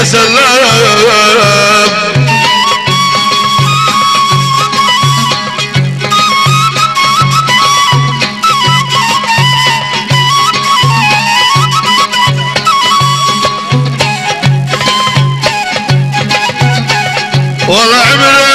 يا سلام. والله عمري